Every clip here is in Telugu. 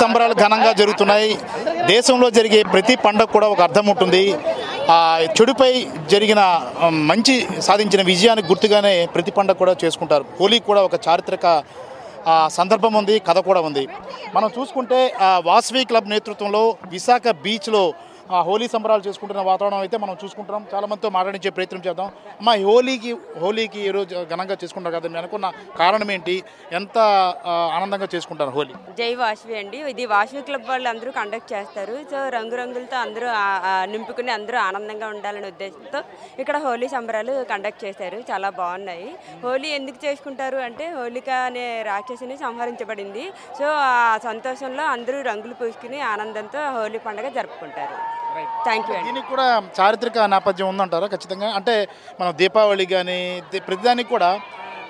సంబరాలు ఘనంగా జరుగుతున్నాయి. దేశంలో జరిగే ప్రతి పండగ కూడా ఒక అర్థం ఉంటుంది. చెడుపై జరిగిన మంచి సాధించిన విజయానికి గుర్తుగానే ప్రతి పండగ కూడా చేసుకుంటారు. హోలీ కూడా ఒక చారిత్రక సందర్భం ఉంది కథ కూడా ఉంది. మనం చూసుకుంటే ఆ, వాసవి క్లబ్ నేతృత్వంలో విశాఖ బీచ్లో ఆ హోలీ సంబరాలు చేసుకుంటున్న వాతావరణం అయితే మనం చూసుకుంటున్నాం. చాలా మందితో మాట్లాడించే ప్రయత్నం చేద్దాం. అమ్మా ఈ హోలీకి హోలీకి ఈరోజు ఘనంగా చేసుకుంటారు కదా మీరు అనుకున్న కారణం ఏంటి? ఎంత ఆనందంగా చేసుకుంటారు హోలీ? జై వాష్వి అండి. ఇది వాషవి క్లబ్ వాళ్ళు అందరూ కండక్ట్ చేస్తారు. సో రంగురంగులతో అందరూ నింపుకుని అందరూ ఆనందంగా ఉండాలనే ఉద్దేశంతో ఇక్కడ హోలీ సంబరాలు కండక్ట్ చేశారు. చాలా బాగున్నాయి. హోలీ ఎందుకు చేసుకుంటారు అంటే హోలిక అనే రాక్షసిని సంహరించబడింది. సో ఆ సంతోషంలో అందరూ రంగులు పూసుకుని ఆనందంతో హోలీ పండుగ జరుపుకుంటారు. థ్యాంక్ యూ అండి దీనికి కూడా చారిత్రక నేపథ్యం ఉందంటారా ఖచ్చితంగా? అంటే మనం దీపావళి కానీ ప్రతిదానికి కూడా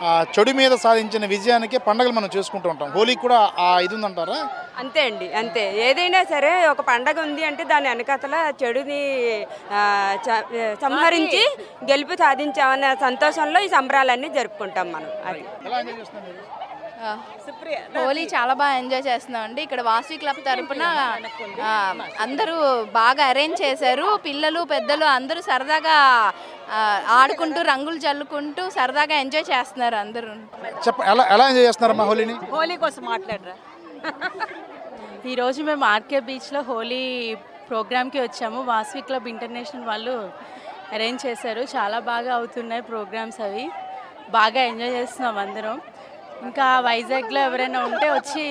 ఆ చెడు మీద సాధించిన విజయానికి పండుగలు మనం చేసుకుంటూ ఉంటాం. హోలీ కూడా ఆ ఇది ఉందంటారా? అంతే అండి అంతే. ఏదైనా సరే ఒక పండగ ఉంది అంటే దాని వెనకాతల చెడుని సంహరించి గెలుపు సాధించామన్న సంతోషంలో ఈ సంబరాలన్నీ జరుపుకుంటాం మనం. అది. హోలీ చాలా బాగా ఎంజాయ్ చేస్తున్నాం అండి ఇక్కడ వాసవి క్లబ్ తరపున అందరూ బాగా అరేంజ్ చేశారు. పిల్లలు పెద్దలు అందరూ సరదాగా ఆడుకుంటూ రంగులు చల్లుకుంటూ సరదాగా ఎంజాయ్ చేస్తున్నారు అందరూ. చెప్ప ఎలా ఎలా ఎంజాయ్ చేస్తున్నారమ్మా హోలీని? హోలీ కోసం మాట్లాడరా? ఈరోజు మేము ఆర్కే బీచ్లో హోలీ ప్రోగ్రామ్కి వచ్చాము. వాసవి క్లబ్ ఇంటర్నేషనల్ వాళ్ళు అరేంజ్ చేశారు. చాలా బాగా అవుతున్నాయి ప్రోగ్రామ్స్ అవి. బాగా ఎంజాయ్ చేస్తున్నాం అందరం. ఇంకా వైజాగ్లో ఎవరైనా ఉంటే వచ్చి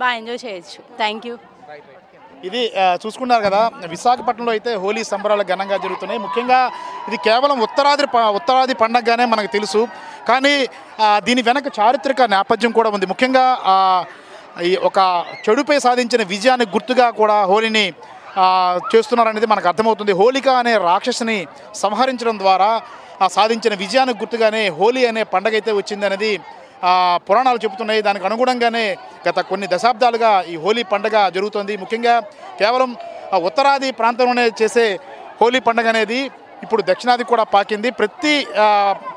బాగా ఎంజాయ్ చేయొచ్చు. థ్యాంక్ యూ ఇది చూసుకున్నారు కదా విశాఖపట్నంలో అయితే హోలీ సంబరాలు ఘనంగా జరుగుతున్నాయి. ముఖ్యంగా ఇది కేవలం ఉత్తరాది ఉత్తరాది పండగగానే మనకు తెలుసు. కానీ దీని వెనక చారిత్రక నేపథ్యం కూడా ఉంది. ముఖ్యంగా ఈ ఒక చెడుపై సాధించిన విజయానికి గుర్తుగా కూడా హోలీని చేస్తున్నారనేది మనకు అర్థమవుతుంది. హోలిక అనే రాక్షసిని సంహరించడం ద్వారా సాధించిన విజయానికి గుర్తుగానే హోలీ అనే పండగ అయితే వచ్చింది అనేది పురాణాలు చెబుతున్నాయి. దానికి అనుగుణంగానే గత కొన్ని దశాబ్దాలుగా ఈ హోలీ పండుగ జరుగుతుంది. ముఖ్యంగా కేవలం ఉత్తరాది ప్రాంతంలోనే చేసే హోలీ పండుగ అనేది ఇప్పుడు దక్షిణాది కూడా పాకింది. ప్రతి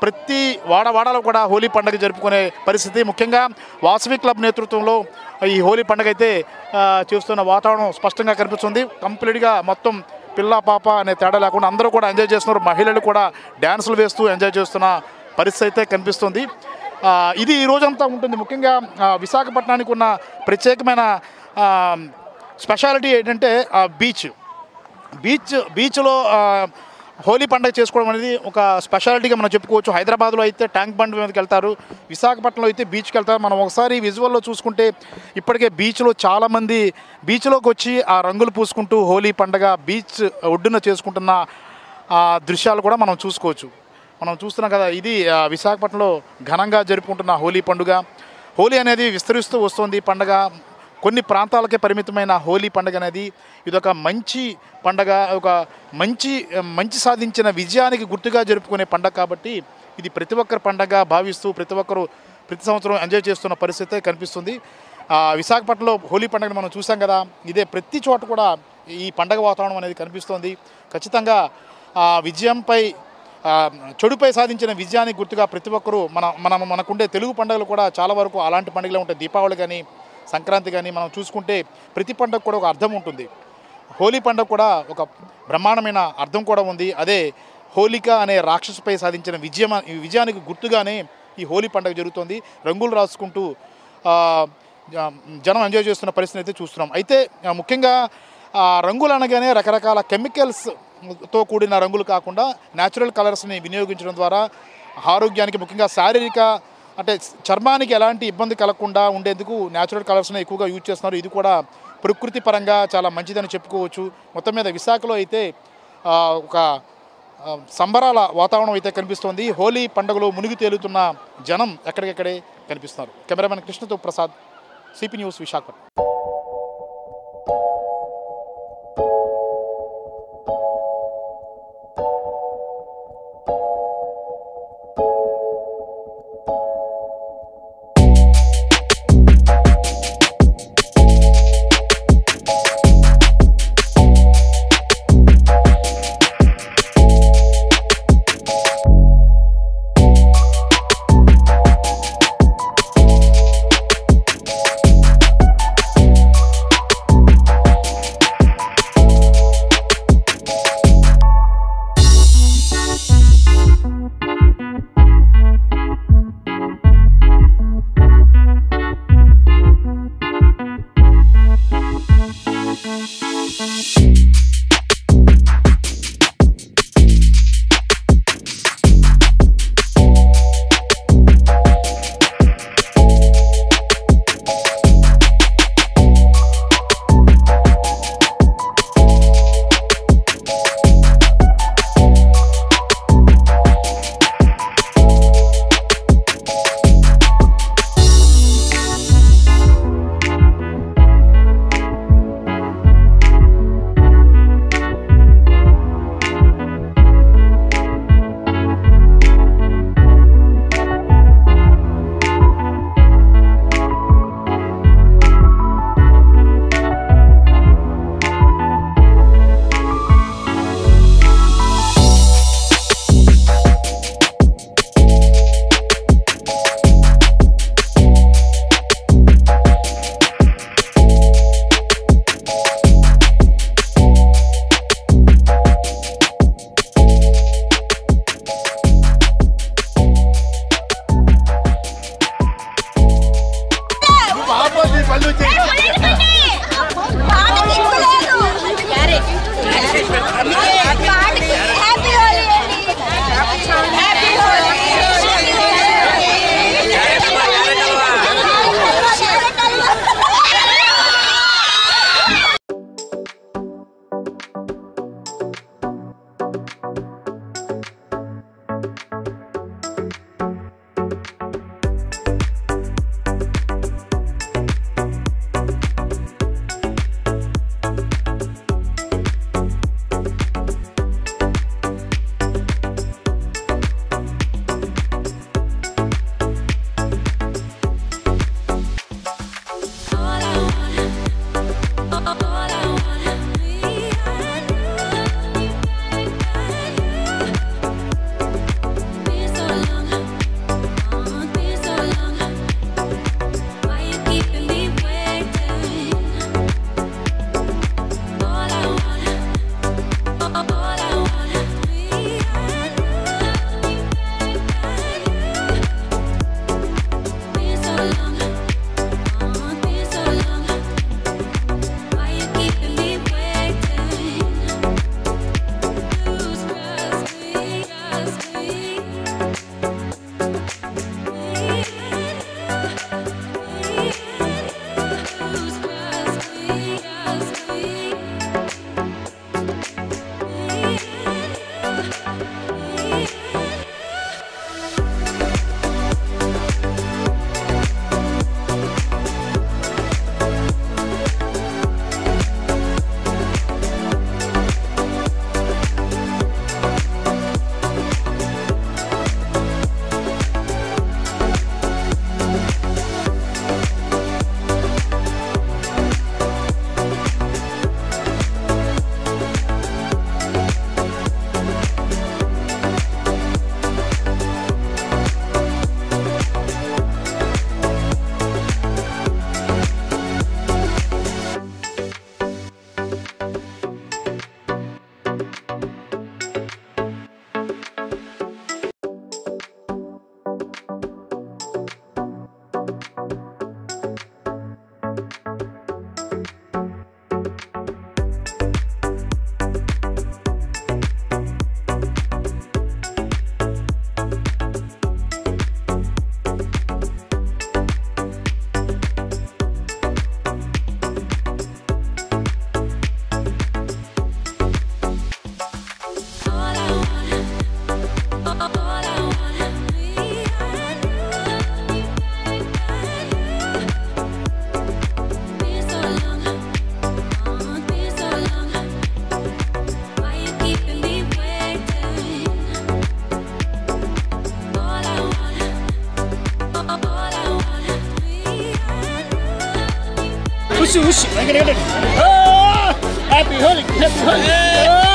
ప్రతి వాడవాడలో కూడా హోలీ పండుగ జరుపుకునే పరిస్థితి. ముఖ్యంగా వాసవి క్లబ్ నేతృత్వంలో ఈ హోలీ పండుగ అయితే చూస్తున్న చేస్తున్న వాతావరణం స్పష్టంగా కనిపిస్తుంది. కంప్లీట్గా మొత్తం పిల్ల పాప అనే తేడా లేకుండా అందరూ కూడా ఎంజాయ్ చేస్తున్నారు. మహిళలు కూడా డ్యాన్సులు వేస్తూ ఎంజాయ్ చేస్తున్న పరిస్థితి అయితే కనిపిస్తుంది. ఇది ఈ రోజంతా ఉంటుంది. ముఖ్యంగా విశాఖపట్నానికి ఉన్న ప్రత్యేకమైన స్పెషాలిటీ ఏంటంటే బీచ్. బీచ్ బీచ్లో హోలీ పండుగ చేసుకోవడం అనేది ఒక స్పెషాలిటీగా మనం చెప్పుకోవచ్చు. హైదరాబాద్లో అయితే ట్యాంక్ బండ్ మీదకి వెళ్తారు. విశాఖపట్నంలో అయితే బీచ్కి వెళ్తారు. మనం ఒకసారి విజువల్లో చూసుకుంటే ఇప్పటికే బీచ్లో చాలామంది బీచ్లోకి వచ్చి ఆ రంగులు పూసుకుంటూ హోలీ పండుగ బీచ్ ఒడ్డున చేసుకుంటున్న దృశ్యాలు కూడా మనం చూసుకోవచ్చు. మనం చూస్తున్నాం కదా ఇది విశాఖపట్నంలో ఘనంగా జరుపుకుంటున్న హోలీ పండుగ. హోలీ అనేది విస్తరిస్తూ వస్తుంది. పండుగ కొన్ని ప్రాంతాలకే పరిమితమైన హోలీ పండుగ అనేది ఇదొక మంచి పండగ ఒక మంచి మంచి సాధించిన విజయానికి గుర్తుగా జరుపుకునే పండగ కాబట్టి ఇది ప్రతి ఒక్కరి పండగ భావిస్తూ ప్రతి ఒక్కరు ప్రతి సంవత్సరం ఎంజాయ్ చేస్తున్న పరిస్థితి కనిపిస్తుంది. విశాఖపట్నంలో హోలీ పండుగను మనం చూసాం కదా ఇదే ప్రతి చోట కూడా ఈ పండగ వాతావరణం అనేది కనిపిస్తోంది. ఖచ్చితంగా ఆ విజయంపై చెడుపై సాధించిన విజయానికి గుర్తుగా ప్రతి ఒక్కరూ మన మనం మనకుండే తెలుగు పండుగలు కూడా చాలా వరకు అలాంటి పండుగలే ఉంటాయి. దీపావళి కానీ సంక్రాంతి కానీ మనం చూసుకుంటే ప్రతి పండుగ కూడా ఒక అర్థం ఉంటుంది. హోలీ పండుగ కూడా ఒక బ్రహ్మాండమైన అర్థం కూడా ఉంది. అదే హోలిక అనే రాక్షసుపై సాధించిన విజయం ఈ విజయానికి గుర్తుగానే ఈ హోలీ పండుగ జరుగుతుంది. రంగులు రాసుకుంటూ జనం ఎంజాయ్ చేస్తున్న పరిస్థితి అయితే చూస్తున్నాం. అయితే ముఖ్యంగా రంగులు అనగానే రకరకాల కెమికల్స్ తో కూడిన రంగులు కాకుండా న్యాచురల్ కలర్స్ని వినియోగించడం ద్వారా ఆరోగ్యానికి ముఖ్యంగా శారీరక అంటే చర్మానికి ఎలాంటి ఇబ్బంది కలగకుండా ఉండేందుకు న్యాచురల్ కలర్స్ని ఎక్కువగా యూజ్ చేస్తున్నారు. ఇది కూడా ప్రకృతి పరంగా చాలా మంచిదని చెప్పుకోవచ్చు. మొత్తం మీద విశాఖలో అయితే ఒక సంబరాల వాతావరణం అయితే కనిపిస్తోంది. హోలీ పండుగలో మునిగి తేలుతున్న జనం ఎక్కడికెక్కడే కనిపిస్తున్నారు. కెమెరామెన్ కృష్ణతో Prasad CP news Visakhapatnam. sushi. Look at it. Oh, happy hunting. Happy hunting. Yeah. Oh.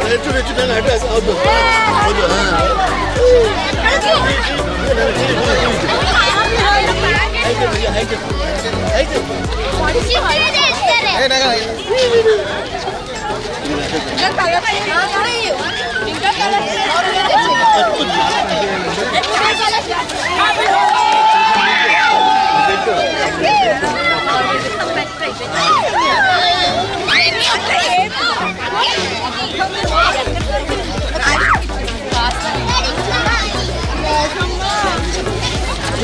the traditional address of the of the Thank you.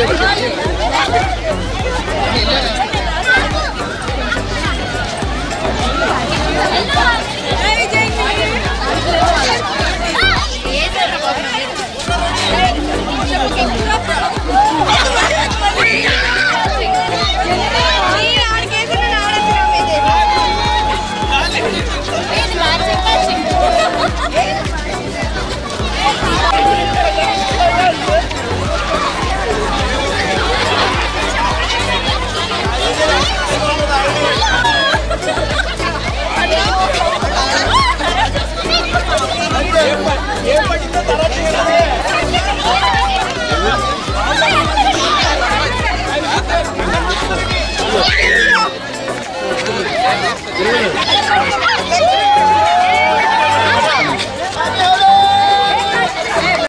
Давай,